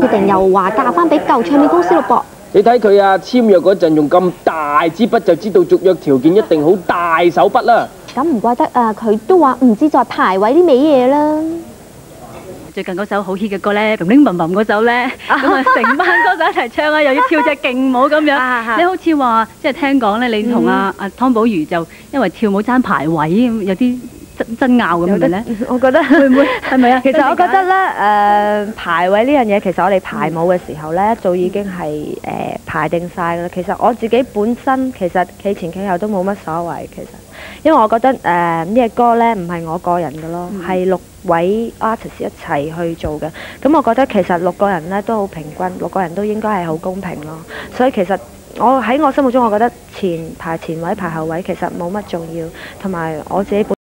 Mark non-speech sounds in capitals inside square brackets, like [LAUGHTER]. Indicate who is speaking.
Speaker 1: 決定又話嫁翻俾舊唱片公司咯噃。
Speaker 2: 你睇佢啊，簽約嗰陣用咁大支筆，就知道續約條件一定好大手筆啦。
Speaker 1: 咁唔怪得啊，佢都話唔知在排位啲咩嘢啦。
Speaker 3: 最近嗰首好 hit 嘅歌咧，零零冧冧嗰首咧，咁啊成班歌手一齊唱啊，又要跳隻勁舞咁樣。[LAUGHS] 你好似話即係聽講咧，你同阿阿湯寶如就因為跳舞爭排位咁，有啲爭爭拗咁樣咧。[LAUGHS]
Speaker 4: 我覺得
Speaker 3: 會唔會 [LAUGHS] 係咪啊？[LAUGHS]
Speaker 4: 其實我覺得咧，誒、排位呢樣嘢，其實我哋排舞嘅時候咧，早已經係誒、排定晒㗎啦。其實我自己本身其實企前企後都冇乜所謂，其實，因為我覺得誒、呢隻歌咧唔係我個人嘅咯，係、六位 artist 一齊去做嘅。咁我覺得其實六個人咧都好平均，六個人都應該係好公平咯。所以其實我喺我心目中，我覺得前排前位排後位其實冇乜重要，同埋我自己本